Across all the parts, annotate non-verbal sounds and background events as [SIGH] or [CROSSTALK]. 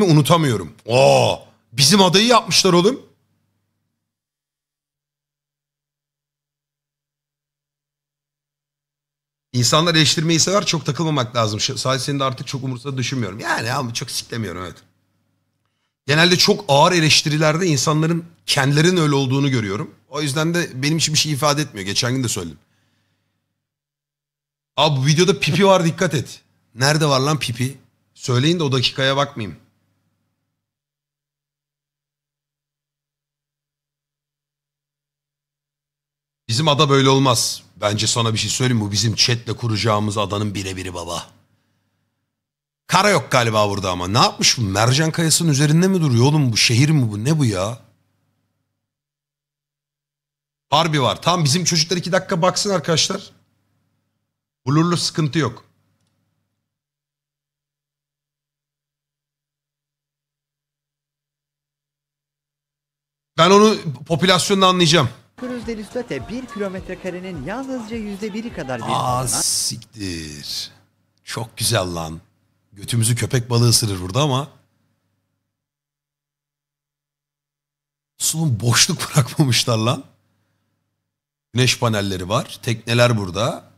unutamıyorum. Oo, bizim adayı yapmışlar oğlum. İnsanlar eleştirmeyi sever çok takılmamak lazım. Sadece senin de artık çok umursa düşünmüyorum. Yani ama çok siklemiyorum evet. Genelde çok ağır eleştirilerde insanların kendilerinin öyle olduğunu görüyorum. O yüzden de benim için bir şey ifade etmiyor. Geçen gün de söyledim. Abi bu videoda pipi var dikkat et. Nerede var lan pipi? Söyleyin de o dakikaya bakmayayım. Bizim ada böyle olmaz. Bence sana bir şey söyleyeyim? Bu bizim chatle kuracağımız adanın birebiri baba. Kara yok galiba burada ama. Ne yapmış bu? Mercan kayasının üzerinde mi duruyor oğlum bu? Şehir mi bu? Ne bu ya? Harbi var. Tamam bizim çocuklar iki dakika baksın arkadaşlar. Bulurlu sıkıntı yok. Ben onu popülasyonda anlayacağım. Cruz del Üstate 1 kilometre karenin yalnızca yüzde biri kadar bir Aa siktir. Çok güzel lan. Götümüzü köpek balığı ısırır burada ama. Sulun boşluk [LAUGHS] bırakmamışlar lan. Güneş panelleri var. Tekneler burada.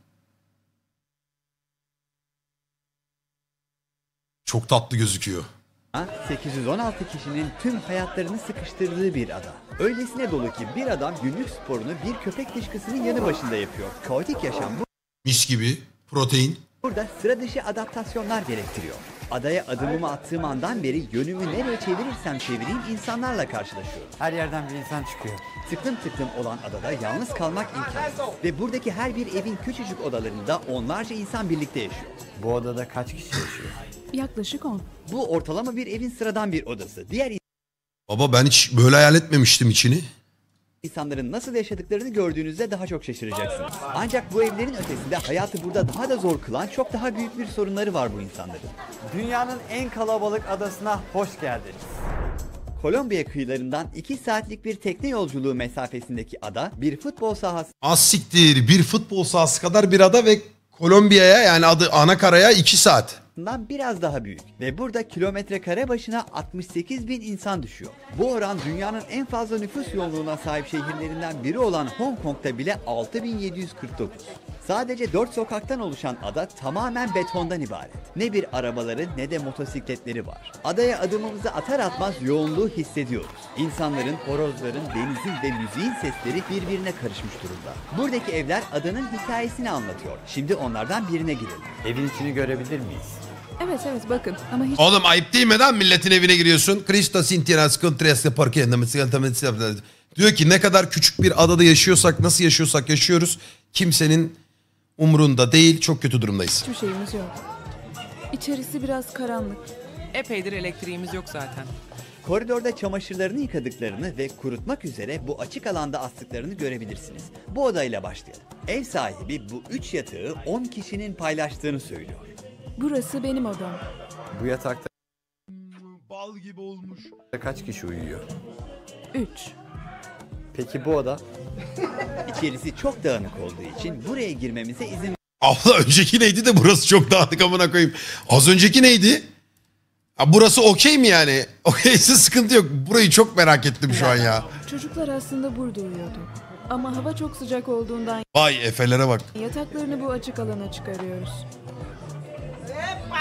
Çok tatlı gözüküyor. 816 kişinin tüm hayatlarını sıkıştırdığı bir ada. Öylesine dolu ki bir adam günlük sporunu bir köpek dışkısının yanı başında yapıyor. Kaotik yaşam bu- Mis gibi. Protein. burada sıra dışı adaptasyonlar gerektiriyor. Adaya adımımı attığım andan beri yönümü nereye çevirirsem çevireyim insanlarla karşılaşıyorum. Her yerden bir insan çıkıyor. Tıklım tıklım olan adada yalnız kalmak imkansız. Ve buradaki her bir evin küçücük odalarında onlarca insan birlikte yaşıyor. Bu odada kaç kişi yaşıyor? Yaklaşık 10. Bu ortalama bir evin sıradan bir odası. Diğer Baba ben hiç böyle hayal etmemiştim içini. insanların nasıl yaşadıklarını gördüğünüzde daha çok şaşıracaksınız. Ancak bu evlerin ötesinde hayatı burada daha da zor kılan çok daha büyük bir sorunları var bu insanların. Dünyanın en kalabalık adasına hoş geldiniz. Kolombiya kıyılarından 2 saatlik bir tekne yolculuğu mesafesindeki ada bir futbol sahası Az siktir. Bir futbol sahası kadar bir ada ve Kolombiya'ya yani adı ana karaya 2 saat. Bundan biraz daha büyük ve burada kilometre kare başına 68 bin insan düşüyor. Bu oran dünyanın en fazla nüfus yoğunluğuna sahip şehirlerinden biri olan Hong Kong'da bile 6749. Sadece 4 sokaktan oluşan ada tamamen betondan ibaret. Ne bir arabaları ne de motosikletleri var. Adaya adımımızı atar atmaz yoğunluğu hissediyoruz. İnsanların, horozların, denizin ve müziğin sesleri birbirine karışmış durumda. Buradaki evler adanın hikayesini anlatıyor. Şimdi onlardan birine girelim. Evin içini görebilir miyiz? Evet evet bakın ama hiç Oğlum ayıp değil mi lan milletin evine giriyorsun? Cristo Sintinas Contreste Parque Diyor ki ne kadar küçük bir adada yaşıyorsak nasıl yaşıyorsak yaşıyoruz. Kimsenin umurunda değil çok kötü durumdayız. hiçbir şeyimiz yok. İçerisi biraz karanlık. Epeydir elektriğimiz yok zaten. Koridorda çamaşırlarını yıkadıklarını ve kurutmak üzere bu açık alanda astıklarını görebilirsiniz. Bu odayla başlayalım. Ev sahibi bu 3 yatağı 10 kişinin paylaştığını söylüyor. Burası benim odam. Bu yatakta Bal gibi olmuş. kaç kişi uyuyor? 3. Peki bu oda? [LAUGHS] İçerisi çok dağınık olduğu için buraya girmemize izin Abla önceki neydi de burası çok dağınık amına koyayım. Az önceki neydi? Ha, burası okey mi yani? [LAUGHS] Okeyse sıkıntı yok. Burayı çok merak ettim şu an ya. Çocuklar aslında burada uyuyordu. Ama hava çok sıcak olduğundan Vay efelere bak. yataklarını bu açık alana çıkarıyoruz.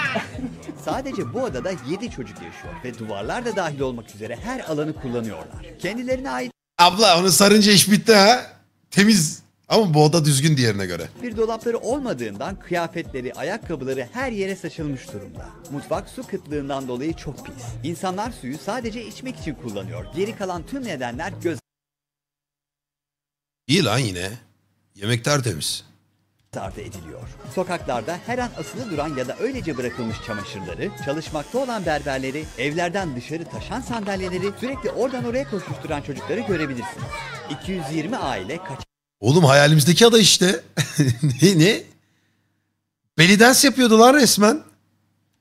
[LAUGHS] Sadece bu odada 7 çocuk yaşıyor ve duvarlar da dahil olmak üzere her alanı kullanıyorlar. Kendilerine ait Abla onu sarınca iş bitti ha. Temiz. Ama bu oda düzgün diğerine göre. bir dolapları olmadığından kıyafetleri, ayakkabıları her yere saçılmış durumda. Mutfak su kıtlığından dolayı çok pis. İnsanlar suyu sadece içmek için kullanıyor. Geri kalan tüm nedenler göz İyi lan yine. Yemek tertemiz. Ardı ediliyor. Sokaklarda her an asılı duran ya da öylece bırakılmış çamaşırları, çalışmakta olan berberleri, evlerden dışarı taşan sandalyeleri, sürekli oradan oraya koşuşturan çocukları görebilirsiniz. 220 aile kaç Oğlum hayalimizdeki ada işte. [LAUGHS] ne ne? Belly dance yapıyordu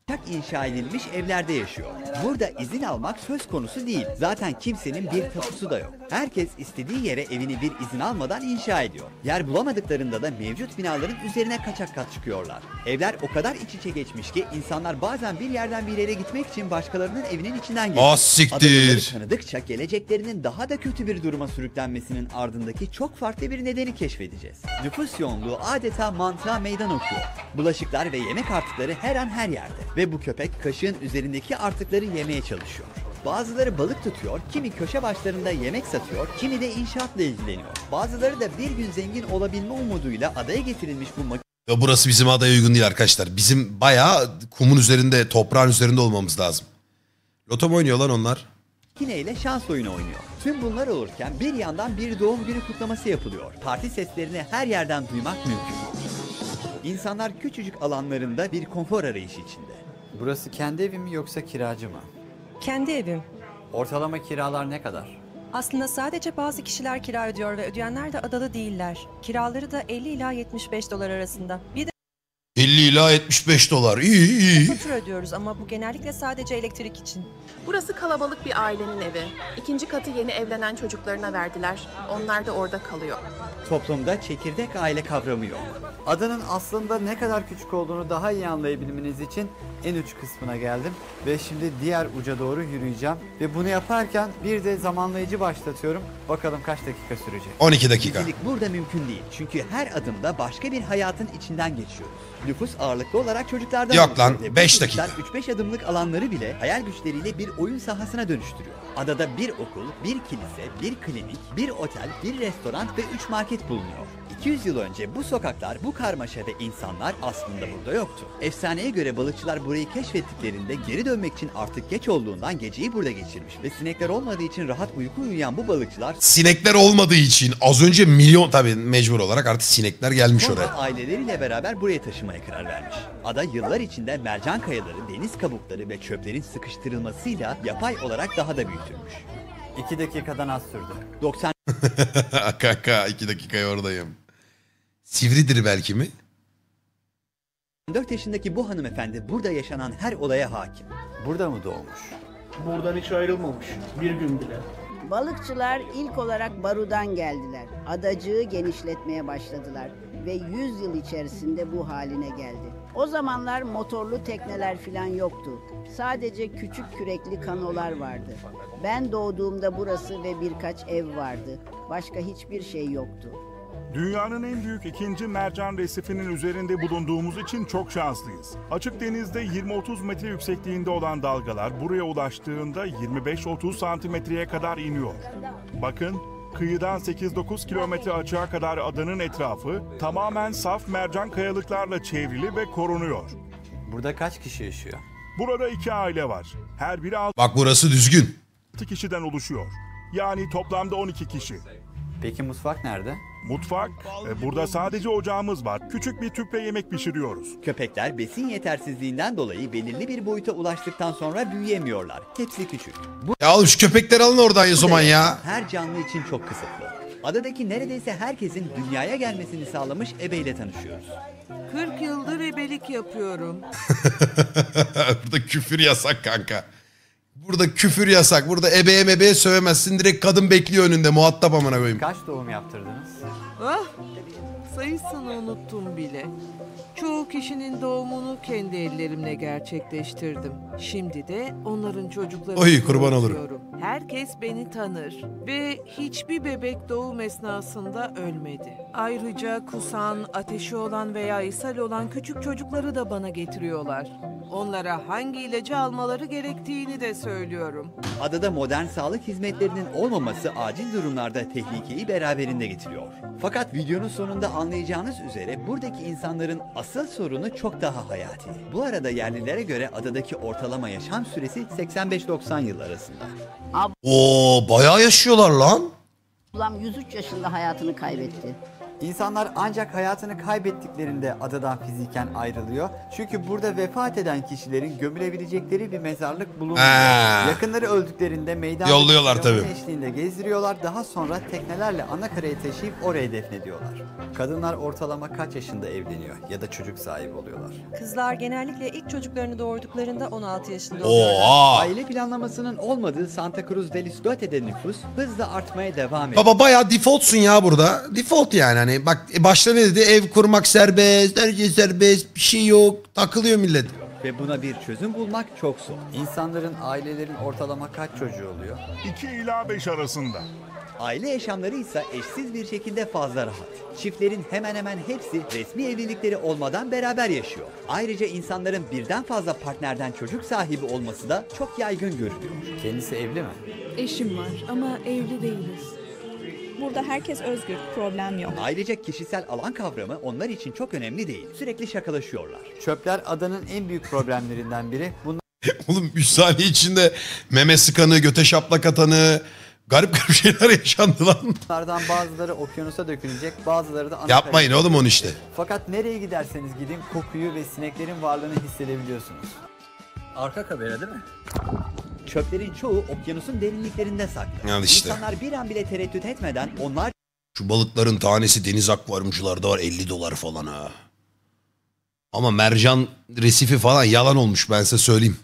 resmen. inşa edilmiş evlerde yaşıyor. Burada izin almak söz konusu değil. Zaten kimsenin bir tapusu da yok. Herkes istediği yere evini bir izin almadan inşa ediyor. Yer bulamadıklarında da mevcut binaların üzerine kaçak kat çıkıyorlar. Evler o kadar iç içe geçmiş ki insanlar bazen bir yerden bir yere gitmek için başkalarının evinin içinden geçiyor. Ah, siktir. Tanıdıkça geleceklerinin daha da kötü bir duruma sürüklenmesinin ardındaki çok farklı bir nedeni keşfedeceğiz. Nüfus yoğunluğu adeta mantığa meydan okuyor. Bulaşıklar ve yemek artıkları her an her yerde. Ve bu köpek kaşığın üzerindeki artıkları yemeye çalışıyor. Bazıları balık tutuyor, kimi köşe başlarında yemek satıyor, kimi de inşaatla ilgileniyor. Bazıları da bir gün zengin olabilme umuduyla adaya getirilmiş bu Ya burası bizim adaya uygun değil arkadaşlar. Bizim bayağı kumun üzerinde, toprağın üzerinde olmamız lazım. Loto mu oynuyor lan onlar? makineyle şans oyunu oynuyor. Tüm bunlar olurken bir yandan bir doğum günü kutlaması yapılıyor. Parti seslerini her yerden duymak mümkün. İnsanlar küçücük alanlarında bir konfor arayışı içinde. Burası kendi evi mi yoksa kiracı mı? Kendi evim. Ortalama kiralar ne kadar? Aslında sadece bazı kişiler kira ödüyor ve ödeyenler de adalı değiller. Kiraları da 50 ila 75 dolar arasında. Bir de 50 ila 75 dolar. İyi iyi. fatura ödüyoruz ama bu genellikle sadece elektrik için. Burası kalabalık bir ailenin evi. İkinci katı yeni evlenen çocuklarına verdiler. Onlar da orada kalıyor. Toplumda çekirdek aile kavramı yok. Adanın aslında ne kadar küçük olduğunu daha iyi anlayabilmeniz için en uç kısmına geldim ve şimdi diğer uca doğru yürüyeceğim ve bunu yaparken bir de zamanlayıcı başlatıyorum. Bakalım kaç dakika sürecek. 12 dakika. Gizlilik burada mümkün değil. Çünkü her adımda başka bir hayatın içinden geçiyoruz. Nüfus ağırlıklı olarak çocuklardan Yok oluşuyor lan, ve bu beş çocuklar dakika. 3-5 adımlık alanları bile hayal güçleriyle bir oyun sahasına dönüştürüyor. Adada bir okul, bir kilise, bir klinik, bir otel, bir restoran ve 3 market bulunuyor. 200 yıl önce bu sokaklar, bu karmaşa ve insanlar aslında burada yoktu. Efsaneye göre balıkçılar burayı keşfettiklerinde geri dönmek için artık geç olduğundan geceyi burada geçirmiş ve sinekler olmadığı için rahat uyku uyuyan bu balıkçılar Sinekler olmadığı için az önce milyon tabii mecbur olarak artık sinekler gelmiş Sonra oraya. aileleriyle beraber buraya taşımaya karar vermiş. Ada yıllar içinde mercan kayaları, deniz kabukları ve çöplerin sıkıştırılmasıyla yapay olarak daha da büyütülmüş. 2 dakikadan az sürdü. 94 [LAUGHS] Kanka 2 dakikaya oradayım. Sivridir belki mi? yaşındaki bu hanımefendi burada yaşanan her olaya hakim. Burada mı doğmuş? Buradan hiç ayrılmamış. Bir gün bile. Balıkçılar ilk olarak Baru'dan geldiler. Adacığı genişletmeye başladılar ve 100 yıl içerisinde bu haline geldi. O zamanlar motorlu tekneler filan yoktu. Sadece küçük kürekli kanolar vardı. Ben doğduğumda burası ve birkaç ev vardı. Başka hiçbir şey yoktu. Dünyanın en büyük ikinci mercan resifinin üzerinde bulunduğumuz için çok şanslıyız. Açık denizde 20-30 metre yüksekliğinde olan dalgalar buraya ulaştığında 25-30 santimetreye kadar iniyor. Bakın, kıyıdan 8-9 kilometre açığa kadar adanın etrafı tamamen saf mercan kayalıklarla çevrili ve korunuyor. Burada kaç kişi yaşıyor? Burada iki aile var. Her biri 6 Bak burası düzgün. kişiden oluşuyor. Yani toplamda 12 kişi. Peki mutfak nerede? Mutfak, e, burada sadece ocağımız var. Küçük bir tüple yemek pişiriyoruz. Köpekler besin yetersizliğinden dolayı belirli bir boyuta ulaştıktan sonra büyüyemiyorlar. Hepsi küçük. Bu Ya oğlum şu köpekleri alın oradan ya zaman [LAUGHS] ya. Her canlı için çok kısıtlı. Adadaki neredeyse herkesin dünyaya gelmesini sağlamış ebeyle tanışıyoruz. 40 yıldır ebelik yapıyorum. [LAUGHS] Burada küfür yasak kanka. Burada küfür yasak. Burada ebeğe mebeğe sövemezsin. Direkt kadın bekliyor önünde muhatap amına koyayım. Kaç doğum yaptırdınız? Ah! Sayısını unuttum bile. Çoğu kişinin doğumunu kendi ellerimle gerçekleştirdim. Şimdi de onların çocuklarını Oy, kurban olurum. Herkes beni tanır ve hiçbir bebek doğum esnasında ölmedi. Ayrıca kusan, ateşi olan veya ishal olan küçük çocukları da bana getiriyorlar. Onlara hangi ilacı almaları gerektiğini de söylüyorum. Adada modern sağlık hizmetlerinin olmaması acil durumlarda tehlikeyi beraberinde getiriyor. Fakat videonun sonunda anlayacağınız üzere buradaki insanların asıl sorunu çok daha hayati. Bu arada yerlilere göre adadaki ortalama yaşam süresi 85-90 yıl arasında. Oo bayağı yaşıyorlar lan. Ablam 103 yaşında hayatını kaybetti. İnsanlar ancak hayatını kaybettiklerinde adadan fiziken ayrılıyor. Çünkü burada vefat eden kişilerin gömülebilecekleri bir mezarlık bulunmuyor. Ha. Yakınları öldüklerinde meydan Yolluyorlar tabii. eşliğinde gezdiriyorlar. Daha sonra teknelerle ana karaya taşıyıp oraya defnediyorlar. Kadınlar ortalama kaç yaşında evleniyor ya da çocuk sahibi oluyorlar? Kızlar genellikle ilk çocuklarını doğurduklarında 16 yaşında oluyorlar. Oha. Aile planlamasının olmadığı Santa Cruz del Istote'de nüfus hızla artmaya devam ediyor. Baba bayağı defaultsun ya burada. Default yani hani bak e, başta ne dedi? Ev kurmak serbest, her şey serbest, bir şey yok. Takılıyor millet. Ve buna bir çözüm bulmak çok zor. İnsanların, ailelerin ortalama kaç çocuğu oluyor? 2 ila 5 arasında. Aile yaşamları ise eşsiz bir şekilde fazla rahat. Çiftlerin hemen hemen hepsi resmi evlilikleri olmadan beraber yaşıyor. Ayrıca insanların birden fazla partnerden çocuk sahibi olması da çok yaygın görülüyor. Kendisi evli mi? Eşim var ama evli değiliz. Burada herkes özgür, problem yok. Ayrıca kişisel alan kavramı onlar için çok önemli değil. Sürekli şakalaşıyorlar. Çöpler adanın en büyük problemlerinden biri. [LAUGHS] Oğlum 3 saniye içinde meme sıkanı, göte şaplak atanı, garip garip [LAUGHS] şeyler yaşandı lan. Bunlardan bazıları okyanusa dökülecek, bazıları da ana Yapmayın karaya oğlum onu işte. Fakat nereye giderseniz gidin kokuyu ve sineklerin varlığını hissedebiliyorsunuz. Arka kamera değil mi? Çöplerin çoğu okyanusun derinliklerinde saklı. Al işte. İnsanlar bir an bile tereddüt etmeden onlar Şu balıkların tanesi deniz akvaryumcularda var 50 dolar falan ha. Ama mercan resifi falan yalan olmuş ben size söyleyeyim.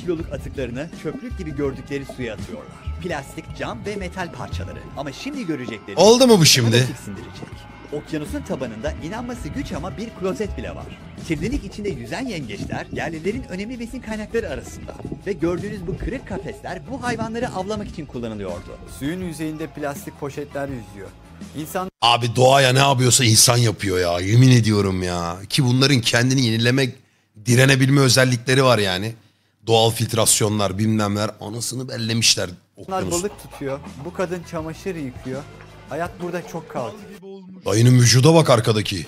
kiloluk atıklarını çöplük gibi gördükleri suya atıyorlar. Plastik, cam ve metal parçaları. Ama şimdi görecekleri... Oldu mu bu şimdi? tiksindirecek. Okyanusun tabanında inanması güç ama bir klozet bile var. Kirlilik içinde yüzen yengeçler yerlilerin önemli besin kaynakları arasında. Ve gördüğünüz bu kırık kafesler bu hayvanları avlamak için kullanılıyordu. Suyun yüzeyinde plastik poşetler yüzüyor. İnsan Abi doğaya ne yapıyorsa insan yapıyor ya yemin ediyorum ya. Ki bunların kendini yenilemek, direnebilme özellikleri var yani. Doğal filtrasyonlar bilmemler anasını bellemişler Bunlar okyanus. balık tutuyor. Bu kadın çamaşır yıkıyor. Hayat burada çok kaotik. Dayının vücuda bak arkadaki.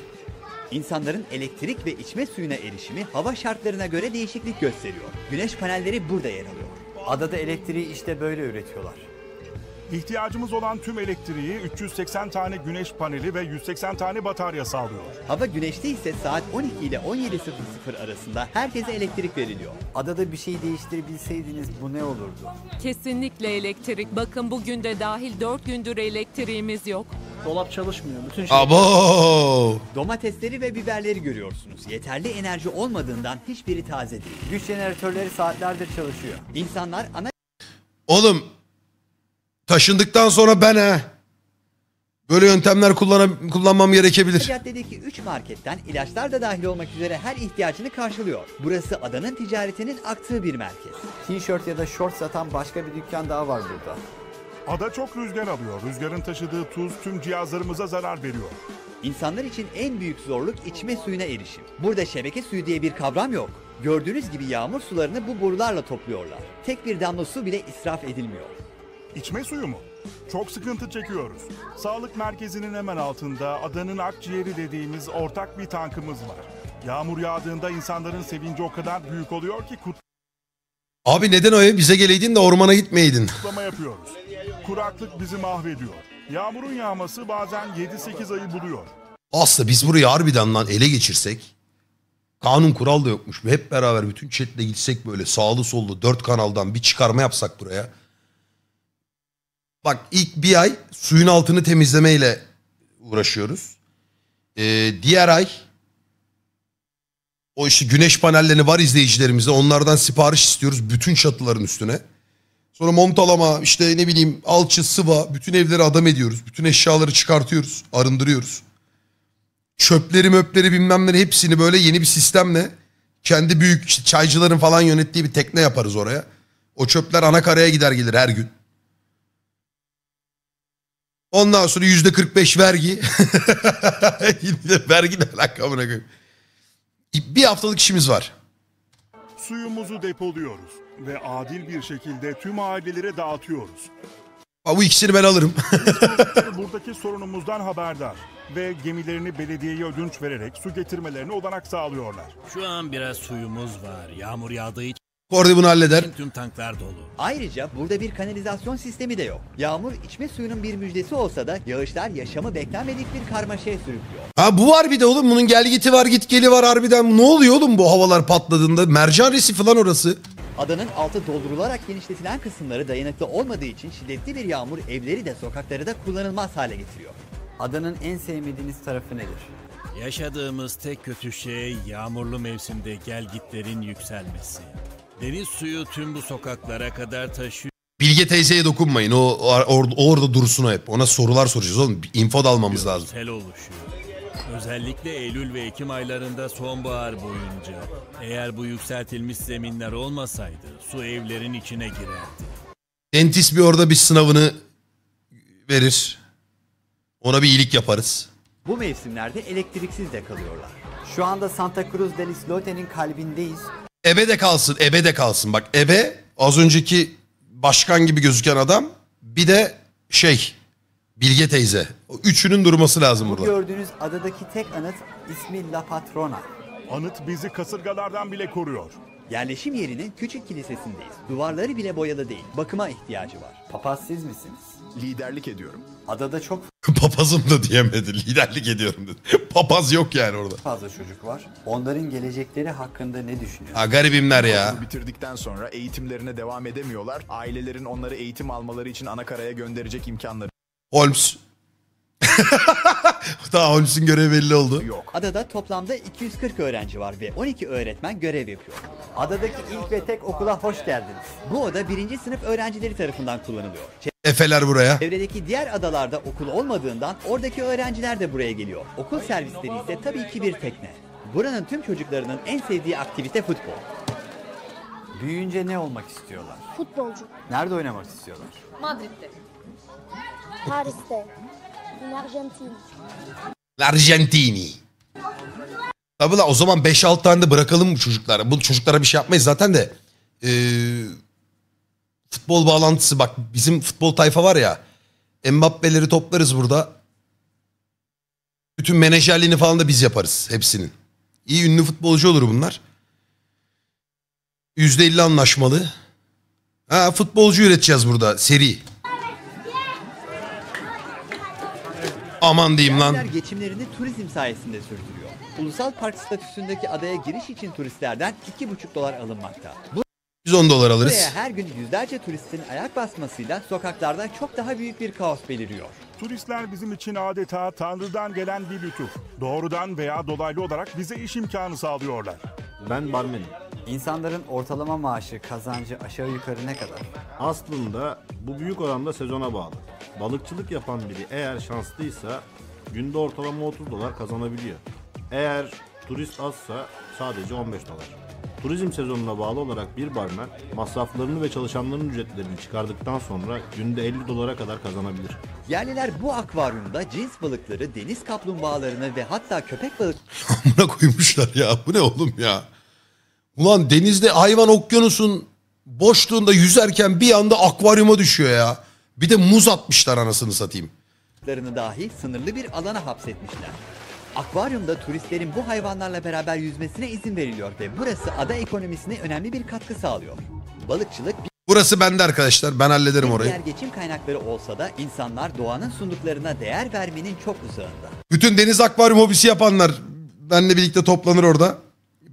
İnsanların elektrik ve içme suyuna erişimi hava şartlarına göre değişiklik gösteriyor. Güneş panelleri burada yer alıyor. Adada elektriği işte böyle üretiyorlar. İhtiyacımız olan tüm elektriği 380 tane güneş paneli ve 180 tane batarya sağlıyor. Hava güneşte ise saat 12 ile 17.00 arasında herkese elektrik veriliyor. Adada bir şey değiştirebilseydiniz bu ne olurdu? Kesinlikle elektrik. Bakın bugün de dahil 4 gündür elektriğimiz yok. Dolap çalışmıyor. Bütün şey... Abo! Domatesleri ve biberleri görüyorsunuz. Yeterli enerji olmadığından hiçbiri taze değil. Güç jeneratörleri saatlerdir çalışıyor. İnsanlar ana Oğlum taşındıktan sonra ben ha. Böyle yöntemler kullanam kullanmam gerekebilir. caddedeki 3 marketten ilaçlar da dahil olmak üzere her ihtiyacını karşılıyor. Burası adanın ticaretinin aktığı bir merkez. T-shirt ya da short satan başka bir dükkan daha var burada. Ada çok rüzgar alıyor. Rüzgarın taşıdığı tuz tüm cihazlarımıza zarar veriyor. İnsanlar için en büyük zorluk içme suyuna erişim. Burada şebeke suyu diye bir kavram yok. Gördüğünüz gibi yağmur sularını bu borularla topluyorlar. Tek bir damla su bile israf edilmiyor. İçme suyu mu? Çok sıkıntı çekiyoruz. Sağlık merkezinin hemen altında adanın akciğeri dediğimiz ortak bir tankımız var. Yağmur yağdığında insanların sevinci o kadar büyük oluyor ki Abi neden o ev bize geleydin de ormana gitmeydin. [LAUGHS] kutlama yapıyoruz. Kuraklık bizi mahvediyor. Yağmurun yağması bazen 7-8 ayı buluyor. Aslında biz burayı harbiden lan ele geçirsek. Kanun kural da yokmuş. Hep beraber bütün chatle gitsek böyle sağlı sollu dört kanaldan bir çıkarma yapsak buraya. Bak ilk bir ay suyun altını temizlemeyle uğraşıyoruz. Ee, diğer ay o işte güneş panellerini var izleyicilerimizde onlardan sipariş istiyoruz bütün çatıların üstüne. Sonra montalama işte ne bileyim alçı sıva bütün evleri adam ediyoruz. Bütün eşyaları çıkartıyoruz arındırıyoruz. Çöpleri möpleri bilmemleri hepsini böyle yeni bir sistemle kendi büyük işte çaycıların falan yönettiği bir tekne yaparız oraya. O çöpler ana karaya gider gelir her gün. Ondan sonra yüzde 45 vergi. [LAUGHS] Vergi ne alaka koyayım. Bir haftalık işimiz var. Suyumuzu depoluyoruz ve adil bir şekilde tüm ailelere dağıtıyoruz. Bu ikisini ben alırım. [LAUGHS] Buradaki sorunumuzdan haberdar ve gemilerini belediyeye ödünç vererek su getirmelerine olanak sağlıyorlar. Şu an biraz suyumuz var. Yağmur yağdığı için Kordi bunu halleder. Tüm tanklar dolu. Ayrıca burada bir kanalizasyon sistemi de yok. Yağmur içme suyunun bir müjdesi olsa da yağışlar yaşamı beklenmedik bir karmaşaya sürüklüyor. Ha bu var bir de oğlum. Bunun gel giti var git geli var harbiden. Ne oluyor oğlum bu havalar patladığında? Mercan resifi lan orası. Adanın altı doldurularak genişletilen kısımları dayanıklı olmadığı için şiddetli bir yağmur evleri de sokakları da kullanılmaz hale getiriyor. Adanın en sevmediğiniz tarafı nedir? Yaşadığımız tek kötü şey yağmurlu mevsimde gelgitlerin yükselmesi. Deniz suyu tüm bu sokaklara kadar taşıyor. Bilge teyzeye dokunmayın. O, or- orada dursun hep. Ona sorular soracağız oğlum. Bir Info da almamız lazım. Sel oluşuyor. Özellikle Eylül ve Ekim aylarında sonbahar boyunca. Eğer bu yükseltilmiş zeminler olmasaydı su evlerin içine girerdi. Dentist bir orada bir sınavını verir. Ona bir iyilik yaparız. Bu mevsimlerde elektriksiz de kalıyorlar. Şu anda Santa Cruz del Islote'nin kalbindeyiz. Ebe de kalsın, ebe de kalsın. Bak ebe az önceki başkan gibi gözüken adam. Bir de şey Bilge teyze. O üçünün durması lazım Bu burada. gördüğünüz adadaki tek anıt ismi La Patrona. Anıt bizi kasırgalardan bile koruyor. Yerleşim yerinin küçük kilisesindeyiz. Duvarları bile boyalı değil. Bakıma ihtiyacı var. Papaz siz misiniz? Liderlik ediyorum. Adada çok [LAUGHS] Papazım da diyemedi. Liderlik ediyorum dedi. [LAUGHS] Papaz yok yani orada. fazla çocuk var. Onların gelecekleri hakkında ne düşünüyorsunuz? Ha garibimler ya. Okulu bitirdikten sonra eğitimlerine devam edemiyorlar. Ailelerin onları eğitim almaları için anakaraya gönderecek imkanları Holmes. [LAUGHS] Daha Holmes'un görevi belli oldu. yok. Adada toplamda 240 öğrenci var ve 12 öğretmen görev yapıyor. Adadaki ilk ve tek okula hoş geldiniz. Bu oda birinci sınıf öğrencileri tarafından kullanılıyor. Efeler buraya. Çevredeki diğer adalarda okul olmadığından oradaki öğrenciler de buraya geliyor. Okul servisleri ise tabii ki bir tekne. Buranın tüm çocuklarının en sevdiği aktivite futbol. Büyüyünce ne olmak istiyorlar? Futbolcu. Nerede oynamak istiyorlar? Madrid'de. Paris'te. In Arjantin. Argentini. Tabi la o zaman 5-6 tane de bırakalım bu çocuklara. Bu çocuklara bir şey yapmayız zaten de. Ee, futbol bağlantısı bak bizim futbol tayfa var ya. Mbappe'leri toplarız burada. Bütün menajerliğini falan da biz yaparız hepsinin. İyi ünlü futbolcu olur bunlar. %50 anlaşmalı. Ha, futbolcu üreteceğiz burada seri. Aman diyeyim lan. Yerliler geçimlerini turizm sayesinde sürdürüyor. Ulusal park statüsündeki adaya giriş için turistlerden 2,5 dolar alınmakta. Bu 110 dolar alırız. Buraya her gün yüzlerce turistin ayak basmasıyla sokaklarda çok daha büyük bir kaos beliriyor. Turistler bizim için adeta Tanrı'dan gelen bir lütuf. Doğrudan veya dolaylı olarak bize iş imkanı sağlıyorlar. Ben barmenim. İnsanların ortalama maaşı, kazancı aşağı yukarı ne kadar? Aslında bu büyük oranda sezona bağlı. Balıkçılık yapan biri eğer şanslıysa günde ortalama 30 dolar kazanabiliyor. Eğer turist azsa sadece 15 dolar. Turizm sezonuna bağlı olarak bir barmen masraflarını ve çalışanların ücretlerini çıkardıktan sonra günde 50 dolara kadar kazanabilir. Yerliler bu akvaryumda cins balıkları, deniz kaplumbağalarını ve hatta köpek balık [LAUGHS] Amına koymuşlar ya. Bu ne oğlum ya? Ulan denizde hayvan okyanusun boşluğunda yüzerken bir anda akvaryuma düşüyor ya. Bir de muz atmışlar anasını satayım. balıklarını dahi sınırlı bir alana hapsetmişler. Akvaryumda turistlerin bu hayvanlarla beraber yüzmesine izin veriliyor ve burası ada ekonomisine önemli bir katkı sağlıyor. Balıkçılık Burası bende arkadaşlar. Ben hallederim orayı. diğer geçim kaynakları olsa da insanlar doğanın sunduklarına değer vermenin çok uzağında. Bütün deniz akvaryum hobisi yapanlar benle birlikte toplanır orada.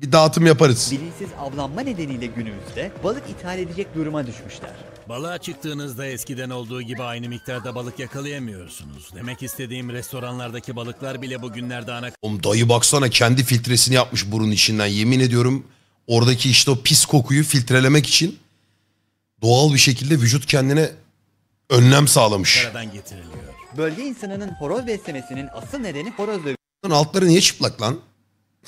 Bir dağıtım yaparız. Bilinçsiz avlanma nedeniyle günümüzde balık ithal edecek duruma düşmüşler. Balığa çıktığınızda eskiden olduğu gibi aynı miktarda balık yakalayamıyorsunuz. Demek istediğim restoranlardaki balıklar bile bugünlerde ana Oğlum dayı baksana kendi filtresini yapmış burun içinden. Yemin ediyorum oradaki işte o pis kokuyu filtrelemek için doğal bir şekilde vücut kendine önlem sağlamış. karadan getiriliyor. Bölge insanının horoz beslemesinin asıl nedeni horoz Lan altları niye çıplak lan?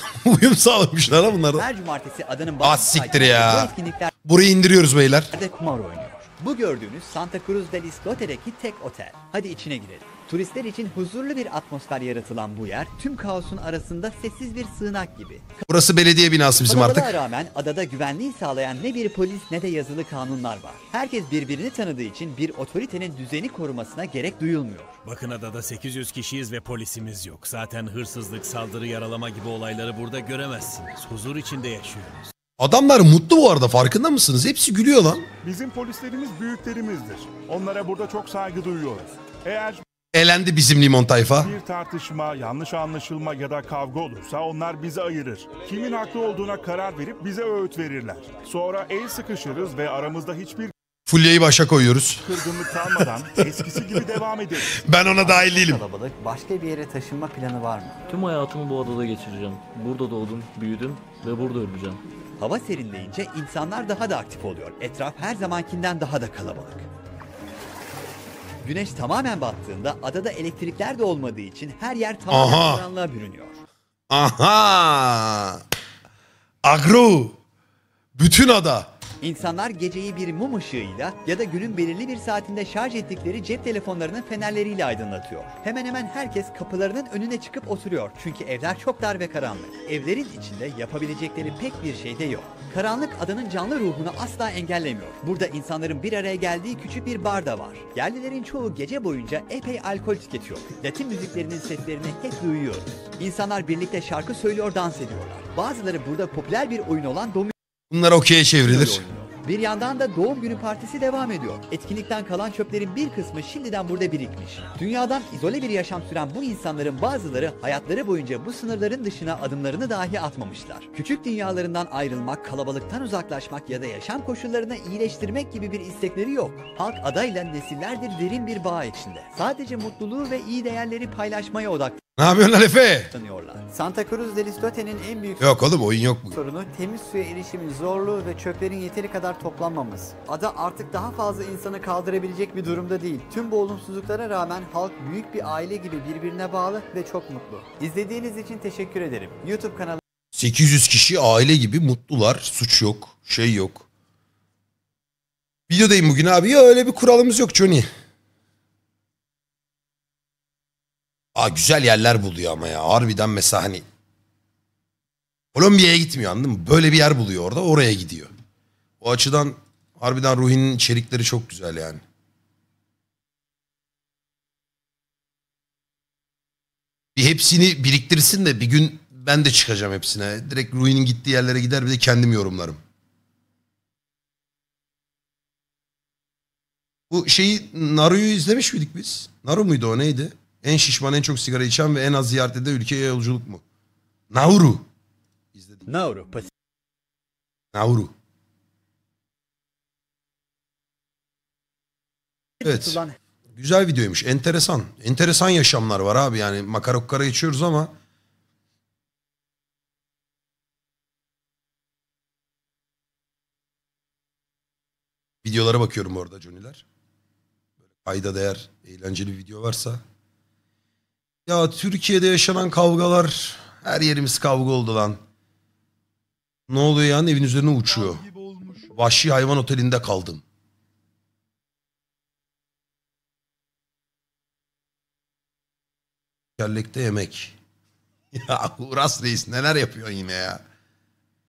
[LAUGHS] Uyum sağlamışlar ha bunlar da. Her cumartesi adanın Ah bazı siktir sakinleri ya. Bu etkinliklerde Burayı indiriyoruz beyler. kumar oynuyor. Bu gördüğünüz Santa Cruz del Islote'deki tek otel. Hadi içine girelim. Turistler için huzurlu bir atmosfer yaratılan bu yer tüm kaosun arasında sessiz bir sığınak gibi. Burası belediye binası bizim artık. Kalabalığa rağmen adada güvenliği sağlayan ne bir polis ne de yazılı kanunlar var. Herkes birbirini tanıdığı için bir otoritenin düzeni korumasına gerek duyulmuyor. Bakın adada 800 kişiyiz ve polisimiz yok. Zaten hırsızlık, saldırı, yaralama gibi olayları burada göremezsiniz. Huzur içinde yaşıyoruz. Adamlar mutlu bu arada farkında mısınız? Hepsi gülüyor lan. Bizim polislerimiz büyüklerimizdir. Onlara burada çok saygı duyuyoruz. Eğer Elendi bizim limon tayfa. bir tartışma, yanlış anlaşılma ya da kavga olursa onlar bizi ayırır. Kimin haklı olduğuna karar verip bize öğüt verirler. Sonra el sıkışırız ve aramızda hiçbir Fulya'yı başa koyuyoruz. kırgınlık kalmadan eskisi gibi devam ederiz. Ben ona dahil değilim. Kalabalık başka bir yere taşınma planı var mı? Tüm hayatımı bu adada geçireceğim. Burada doğdum, büyüdüm ve burada öleceğim. Hava serinleyince insanlar daha da aktif oluyor. Etraf her zamankinden daha da kalabalık. Güneş tamamen battığında adada elektrikler de olmadığı için her yer tamamen Aha. karanlığa bürünüyor. Aha. Agro. Bütün ada. İnsanlar geceyi bir mum ışığıyla ya da günün belirli bir saatinde şarj ettikleri cep telefonlarının fenerleriyle aydınlatıyor. Hemen hemen herkes kapılarının önüne çıkıp oturuyor. Çünkü evler çok dar ve karanlık. Evlerin içinde yapabilecekleri pek bir şey de yok. Karanlık adanın canlı ruhunu asla engellemiyor. Burada insanların bir araya geldiği küçük bir bar da var. Yerlilerin çoğu gece boyunca epey alkol tüketiyor. Latin müziklerinin seslerini hep duyuyoruz. İnsanlar birlikte şarkı söylüyor, dans ediyorlar. Bazıları burada popüler bir oyun olan domino Bunlar okey'e çevrilir. bir yandan da doğum günü partisi devam ediyor. Etkinlikten kalan çöplerin bir kısmı şimdiden burada birikmiş. Dünyadan izole bir yaşam süren bu insanların bazıları hayatları boyunca bu sınırların dışına adımlarını dahi atmamışlar. Küçük dünyalarından ayrılmak, kalabalıktan uzaklaşmak ya da yaşam koşullarını iyileştirmek gibi bir istekleri yok. Halk adayla nesillerdir derin bir bağ içinde. Sadece mutluluğu ve iyi değerleri paylaşmaya odaklanıyorlar. Ne yapıyorsun lan Efe? Santa Cruz del Istote'nin en büyük Yok oğlum oyun yok bu. sorunu temiz suya erişimin zorluğu ve çöplerin yeteri kadar toplanmaması. Ada artık daha fazla insanı kaldırabilecek bir durumda değil. Tüm bu olumsuzluklara rağmen halk büyük bir aile gibi birbirine bağlı ve çok mutlu. İzlediğiniz için teşekkür ederim. YouTube kanalı 800 kişi aile gibi mutlular. Suç yok. Şey yok. Videodayım bugün abi. Ya öyle bir kuralımız yok Johnny. Aa güzel yerler buluyor ama ya. Harbiden mesela hani Kolombiya'ya gitmiyor anladın mı? Böyle bir yer buluyor orada oraya gidiyor. O açıdan harbiden Ruhi'nin içerikleri çok güzel yani. Bir hepsini biriktirsin de bir gün ben de çıkacağım hepsine. Direkt Ruhi'nin gittiği yerlere gider bir de kendim yorumlarım. Bu şeyi Naru'yu izlemiş miydik biz? Naru muydu o neydi? En şişman, en çok sigara içen ve en az ziyaret eden ülkeye yolculuk mu? Nauru. Nauru, Nauru. Evet. Güzel videoymuş. Enteresan. Enteresan yaşamlar var abi. Yani makara kukara geçiyoruz ama videolara bakıyorum orada Johnny'ler. Kayda değer eğlenceli bir video varsa. Ya Türkiye'de yaşanan kavgalar her yerimiz kavga oldu lan. Ne oluyor yani evin üzerine uçuyor. Vahşi hayvan otelinde kaldım. Kellekte yemek. [LAUGHS] Ya Uras Reis neler yapıyorsun yine ya.